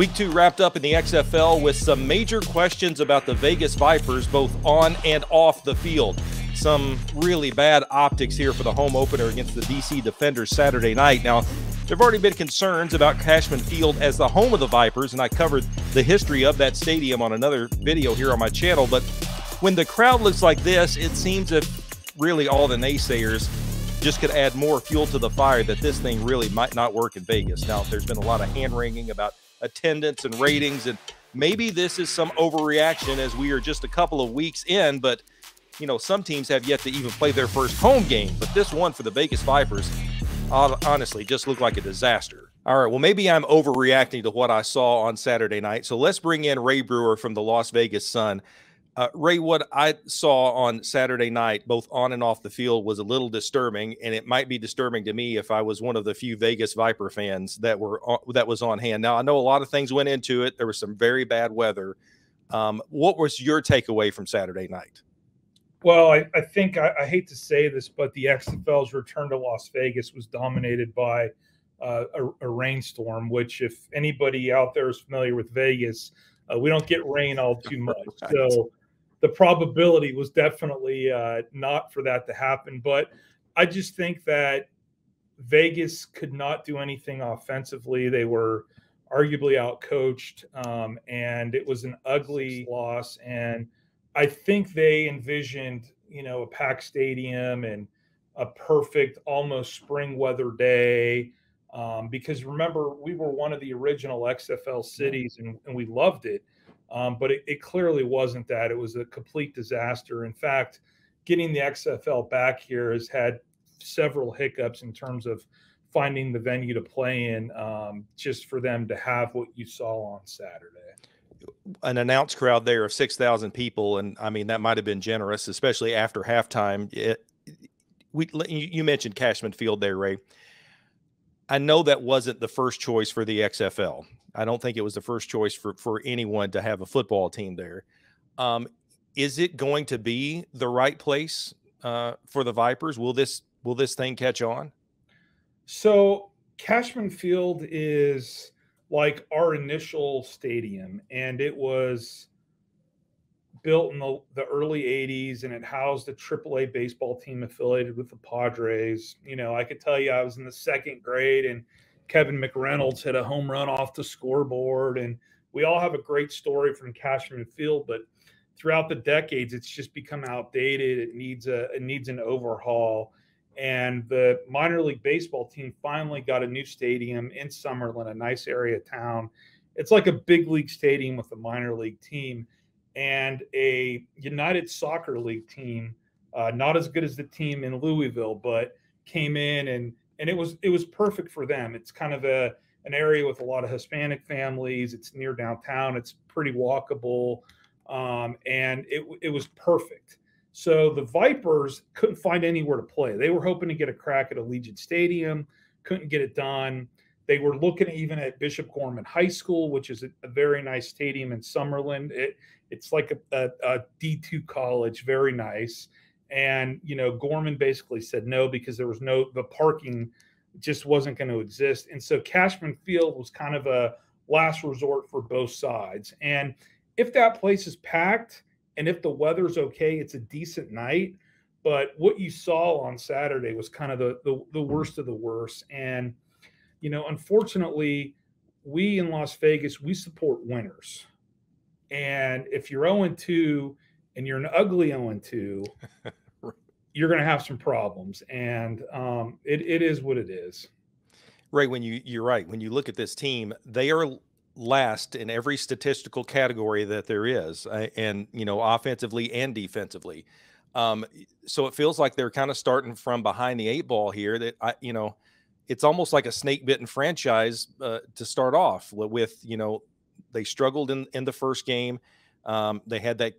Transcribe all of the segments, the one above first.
Week two wrapped up in the XFL with some major questions about the Vegas Vipers, both on and off the field. Some really bad optics here for the home opener against the DC Defenders Saturday night. Now, there have already been concerns about Cashman Field as the home of the Vipers, and I covered the history of that stadium on another video here on my channel. But when the crowd looks like this, it seems that really all the naysayers just could add more fuel to the fire that this thing really might not work in Vegas. Now, there's been a lot of hand wringing about attendance and ratings. And maybe this is some overreaction as we are just a couple of weeks in, but you know, some teams have yet to even play their first home game. But this one for the Vegas Vipers, honestly, just looked like a disaster. All right, well, maybe I'm overreacting to what I saw on Saturday night. So let's bring in Ray Brewer from the Las Vegas Sun. Uh, Ray, what I saw on Saturday night, both on and off the field, was a little disturbing, and it might be disturbing to me if I was one of the few Vegas Viper fans that were that was on hand. Now I know a lot of things went into it. There was some very bad weather. Um, what was your takeaway from Saturday night? Well, I, I think I, I, hate to say this, but the XFL's return to Las Vegas was dominated by uh, a, a, rainstorm. Which, if anybody out there is familiar with Vegas, uh, we don't get rain all too much. right. So the probability was definitely uh, not for that to happen. But I just think that Vegas could not do anything offensively. They were arguably outcoached, um, and it was an ugly loss. And I think they envisioned, you know, a packed stadium and a perfect, almost spring weather day. Um, because remember, we were one of the original XFL cities, and, and we loved it. Um, but it, it, clearly wasn't that. It was a complete disaster. In fact, getting the XFL back here has had several hiccups in terms of finding the venue to play in, um, just for them to have what you saw on Saturday. An announced crowd there of 6,000 people. And I mean, that might have been generous, especially after halftime. It, we, you mentioned Cashman Field there, Ray. I know that wasn't the first choice for the XFL. I don't think it was the first choice for for anyone to have a football team there. Um, is it going to be the right place uh, for the Vipers? Will this will this thing catch on? So Cashman Field is like our initial stadium, and it was built in the, the early 80s and it housed a AAA baseball team affiliated with the Padres. You know, I could tell you I was in the second grade and Kevin McReynolds hit a home run off the scoreboard. And we all have a great story from Cashman Field, but throughout the decades, it's just become outdated. It needs a it needs an overhaul. And the minor league baseball team finally got a new stadium in Summerlin, a nice area town. It's like a big league stadium with a minor league team and a United Soccer League team, uh, not as good as the team in Louisville, but came in and and it was it was perfect for them. It's kind of a an area with a lot of Hispanic families. It's near downtown. It's pretty walkable, um, and it it was perfect. So the Vipers couldn't find anywhere to play. They were hoping to get a crack at Allegiant Stadium, couldn't get it done. They were looking even at Bishop Gorman High School, which is a, a very nice stadium in Summerlin. It, it's like a a, a D2 college, very nice. And you know, Gorman basically said no because there was no the parking just wasn't going to exist. And so Cashman Field was kind of a last resort for both sides. And if that place is packed and if the weather's okay, it's a decent night. But what you saw on Saturday was kind of the, the, the worst of the worst. And, you know, unfortunately, we in Las Vegas, we support winners. And if you're 0 2 and you're an ugly 0 and 2, you're going to have some problems, and um, it, it is what it is. Ray, when you you're right. When you look at this team, they are last in every statistical category that there is, uh, and you know, offensively and defensively. Um, so it feels like they're kind of starting from behind the eight ball here. That I, you know, it's almost like a snake bitten franchise uh, to start off with. You know, they struggled in in the first game. Um, they had that,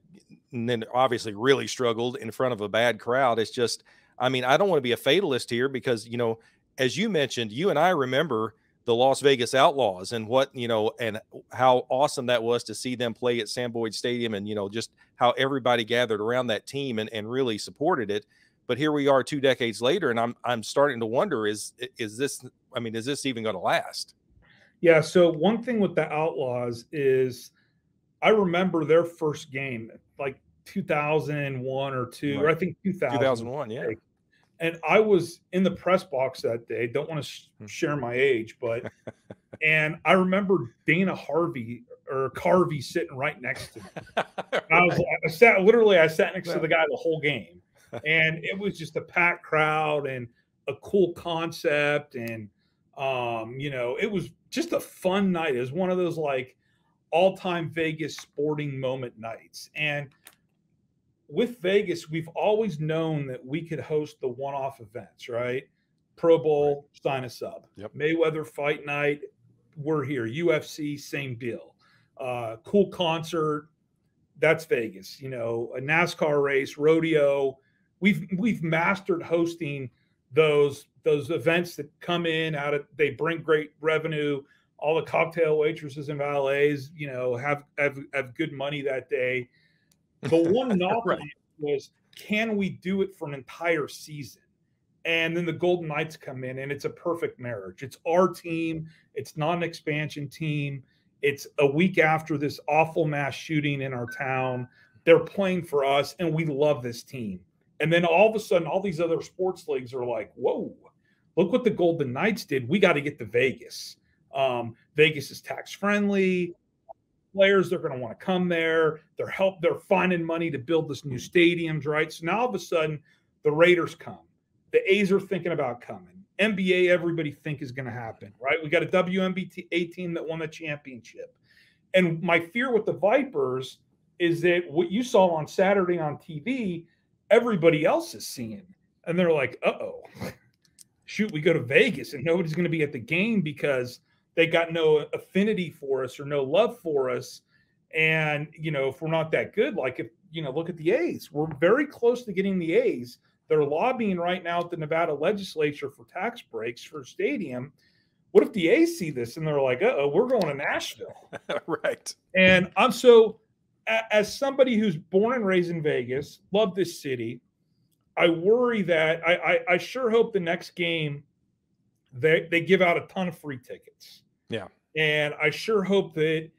and then obviously really struggled in front of a bad crowd. It's just, I mean, I don't want to be a fatalist here because, you know, as you mentioned, you and I remember the Las Vegas Outlaws and what, you know, and how awesome that was to see them play at Sam Boyd Stadium and, you know, just how everybody gathered around that team and, and really supported it. But here we are two decades later, and I'm I'm starting to wonder is is this I mean, is this even going to last? Yeah. So one thing with the Outlaws is I remember their first game, like 2001 or two, right. or I think 2000. 2001, yeah. And I was in the press box that day. Don't want to hmm. share my age, but and I remember Dana Harvey or Carvey sitting right next to me. right. I was I sat literally I sat next to the guy the whole game. And it was just a packed crowd and a cool concept and um, you know, it was just a fun night. It was one of those like all-time Vegas sporting moment nights. And with Vegas, we've always known that we could host the one-off events, right? Pro Bowl, sign us up. Yep. Mayweather Fight Night, we're here. UFC, same deal. Uh, cool concert, that's Vegas. You know, a NASCAR race, rodeo. We've we've mastered hosting those those events that come in out of they bring great revenue all the cocktail waitresses and valets, you know, have have, have good money that day. The one knock right. was, can we do it for an entire season? And then the Golden Knights come in, and it's a perfect marriage. It's our team. It's not an expansion team. It's a week after this awful mass shooting in our town. They're playing for us, and we love this team. And then all of a sudden, all these other sports leagues are like, "Whoa, look what the Golden Knights did. We got to get to Vegas." Um, Vegas is tax friendly. Players, they're going to want to come there. They're help. They're finding money to build this new stadiums, right? So now all of a sudden, the Raiders come. The A's are thinking about coming. NBA, everybody think is going to happen, right? We got a WNBA team that won the championship. And my fear with the Vipers is that what you saw on Saturday on TV, everybody else is seeing. And they're like, uh oh, shoot, we go to Vegas and nobody's going to be at the game because they got no affinity for us or no love for us. And, you know, if we're not that good, like if, you know, look at the A's, we're very close to getting the A's. They're lobbying right now at the Nevada legislature for tax breaks for stadium. What if the A's see this and they're like, oh, we're going to Nashville? right. And I'm so, as somebody who's born and raised in Vegas, love this city, I worry that I, I, I sure hope the next game they they give out a ton of free tickets. Yeah. And I sure hope that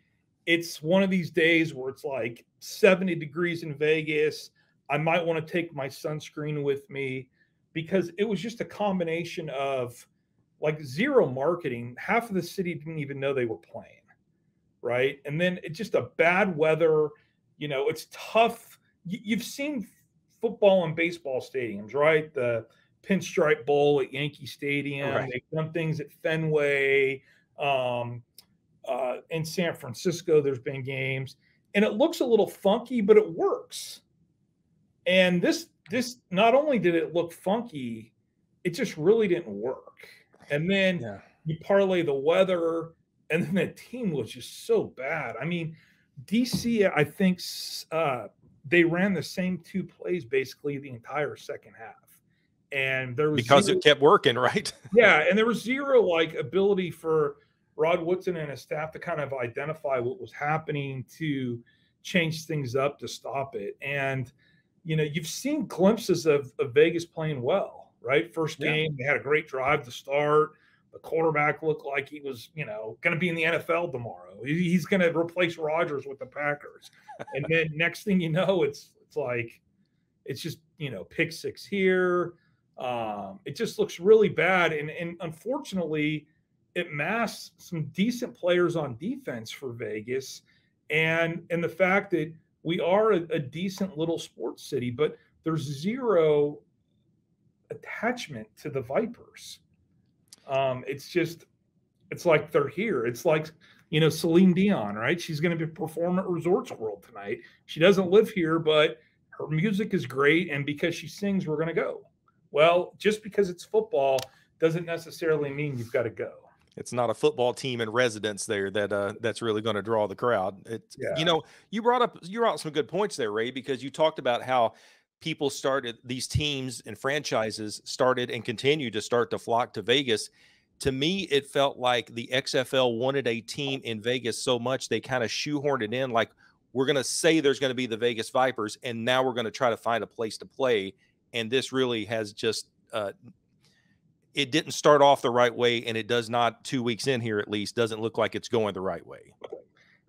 it's one of these days where it's like 70 degrees in Vegas. I might want to take my sunscreen with me because it was just a combination of like zero marketing. Half of the city didn't even know they were playing. Right. And then it's just a bad weather. You know, it's tough. You've seen football and baseball stadiums, right? The Pinstripe Bowl at Yankee Stadium. Right. They've done things at Fenway. Um, uh, in San Francisco, there's been games, and it looks a little funky, but it works. And this this not only did it look funky, it just really didn't work. And then yeah. you parlay the weather, and then the team was just so bad. I mean, DC, I think uh, they ran the same two plays basically the entire second half and there was because zero, it kept working, right? yeah, and there was zero like ability for Rod Woodson and his staff to kind of identify what was happening to change things up to stop it. And you know, you've seen glimpses of, of Vegas playing well, right? First game, yeah. they had a great drive to start. The quarterback looked like he was, you know, going to be in the NFL tomorrow. He's going to replace Rodgers with the Packers. and then next thing you know, it's it's like it's just you know pick six here, um, it just looks really bad, and and unfortunately, it masks some decent players on defense for Vegas, and and the fact that we are a, a decent little sports city, but there's zero attachment to the Vipers. Um, it's just, it's like they're here. It's like, you know, Celine Dion, right? She's going to be performing at Resorts World tonight. She doesn't live here, but her music is great. And because she sings, we're going to go. Well, just because it's football doesn't necessarily mean you've got to go. It's not a football team in residence there that uh, that's really going to draw the crowd. It's yeah. you know you brought up you brought up some good points there, Ray, because you talked about how people started these teams and franchises started and continue to start to flock to Vegas. To me, it felt like the XFL wanted a team in Vegas so much they kind of shoehorned it in. Like we're going to say there's going to be the Vegas Vipers, and now we're going to try to find a place to play and this really has just uh, it didn't start off the right way, and it does not two weeks in here at least doesn't look like it's going the right way.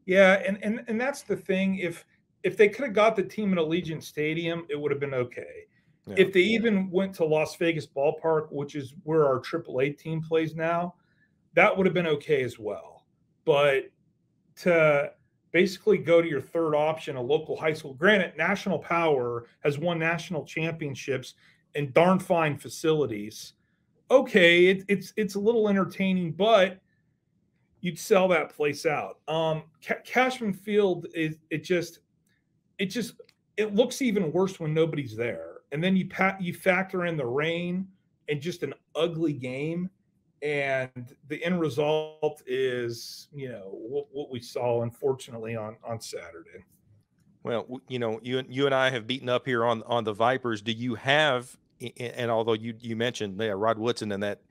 Yeah, and and and that's the thing. If if they could have got the team in Allegiant Stadium, it would have been okay. Yeah. If they even went to Las Vegas Ballpark, which is where our AAA team plays now, that would have been okay as well. But to basically go to your third option, a local high school, granted, National Power has won national championships and darn fine facilities. Okay, it, it's it's a little entertaining, but you'd sell that place out. Um, Cashman Field is it just it just it looks even worse when nobody's there. And then you pat you factor in the rain and just an ugly game, and the end result is you know what, what we saw unfortunately on on Saturday. Well, you know, you you and I have beaten up here on on the Vipers. Do you have? And although you you mentioned yeah, Rod Woodson and that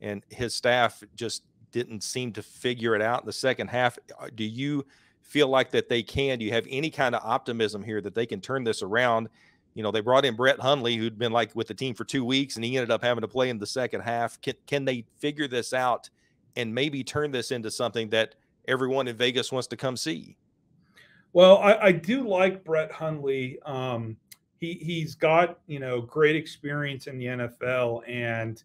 and his staff just didn't seem to figure it out in the second half. Uh, do you feel like that they can? Do you have any kind of optimism here that they can turn this around? You know, they brought in Brett Hundley, who'd been like with the team for two weeks, and he ended up having to play in the second half. Can can they figure this out and maybe turn this into something that everyone in Vegas wants to come see? Well, I, I do like Brett Hundley. Um, he he's got you know great experience in the NFL, and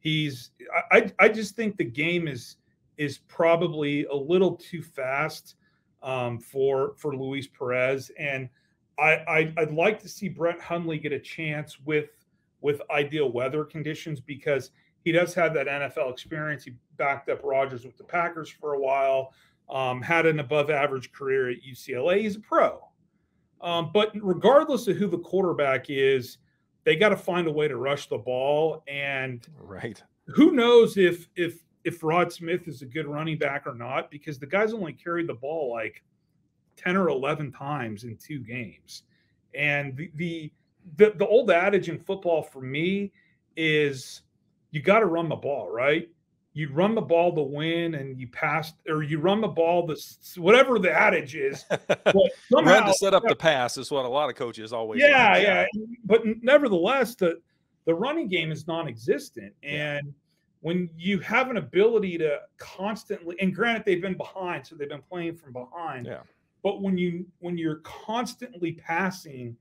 he's I I just think the game is is probably a little too fast um, for for Luis Perez, and I, I would like to see Brett Hundley get a chance with with ideal weather conditions because he does have that NFL experience. He backed up Rodgers with the Packers for a while, um, had an above average career at UCLA. He's a pro. Um, but regardless of who the quarterback is, they got to find a way to rush the ball. And right, who knows if if if Rod Smith is a good running back or not, because the guy's only carried the ball like 10 or 11 times in two games. And the, the, the, the old adage in football for me is you got to run the ball, right? You run the ball to win and you pass, or you run the ball to whatever the adage is. somehow, run to set up the pass is what a lot of coaches always. Yeah, yeah. But nevertheless, the the running game is non-existent, and yeah when you have an ability to constantly and granted they've been behind so they've been playing from behind yeah but when you when you're constantly passing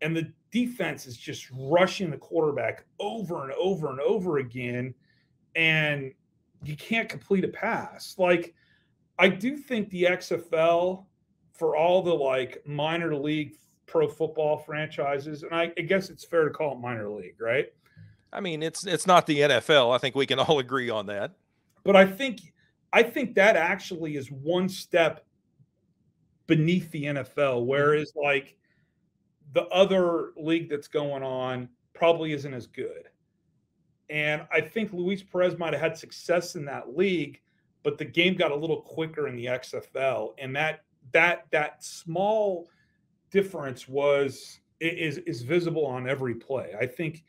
and the defense is just rushing the quarterback over and over and over again and you can't complete a pass like i do think the xfl for all the like minor league pro football franchises and I, I guess it's fair to call it minor league right I mean, it's it's not the NFL. I think we can all agree on that. But I think I think that actually is one step beneath the NFL, mm-hmm. whereas like the other league that's going on probably isn't as good. And I think Luis Perez might have had success in that league, but the game got a little quicker in the XFL, and that that that small difference was is is visible on every play. I think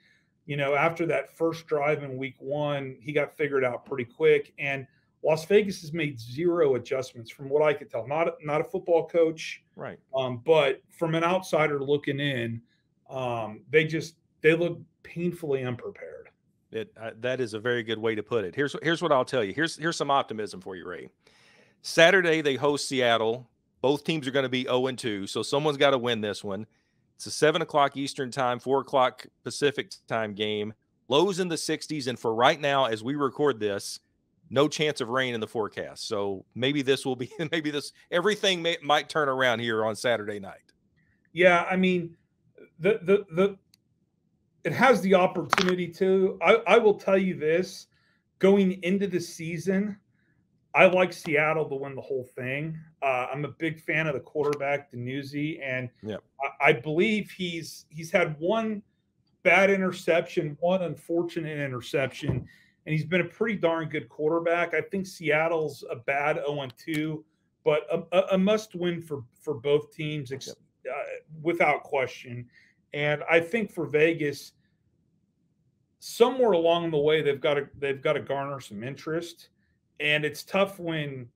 you know, after that first drive in week one, he got figured out pretty quick. And Las Vegas has made zero adjustments from what I could tell. Not not a football coach, right? Um, but from an outsider looking in, um, they just they look painfully unprepared. It, uh, that is a very good way to put it. Here's here's what I'll tell you. Here's here's some optimism for you, Ray. Saturday they host Seattle. Both teams are going to be 0 and 2, so someone's got to win this one. It's a seven o'clock Eastern time, four o'clock Pacific time game. Lows in the 60s. And for right now, as we record this, no chance of rain in the forecast. So maybe this will be, maybe this, everything may, might turn around here on Saturday night. Yeah. I mean, the, the, the, it has the opportunity to. I, I will tell you this going into the season, I like Seattle to win the whole thing. Uh, I'm a big fan of the quarterback, DiNucci, and yep. I, I, believe he's he's had one bad interception, one unfortunate interception, and he's been a pretty darn good quarterback. I think Seattle's a bad 0 2, but a, a, must win for for both teams, yep. uh, without question. And I think for Vegas, somewhere along the way, they've got to they've got to garner some interest and it's tough when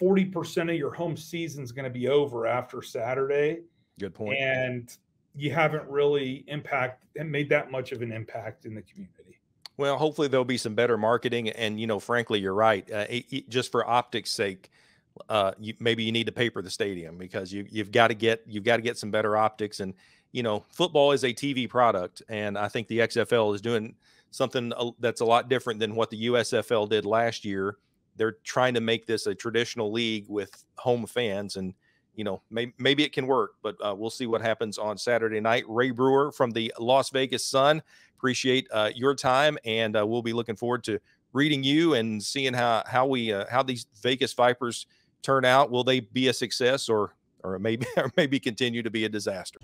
40% of your home season is going to be over after Saturday. Good point. And you haven't really impact and made that much of an impact in the community. Well, hopefully there'll be some better marketing, and you know, frankly, you're right. Uh, it, it, just for optics' sake, uh, you, maybe you need to paper the stadium because you you've got to get you've got to get some better optics, and you know, football is a TV product, and I think the XFL is doing something that's a lot different than what the USFL did last year. They're trying to make this a traditional league with home fans, and you know, maybe, maybe it can work, but uh, we'll see what happens on Saturday night. Ray Brewer from the Las Vegas Sun, appreciate uh, your time, and uh, we'll be looking forward to reading you and seeing how how we uh, how these Vegas Vipers turn out. Will they be a success or or maybe or maybe continue to be a disaster?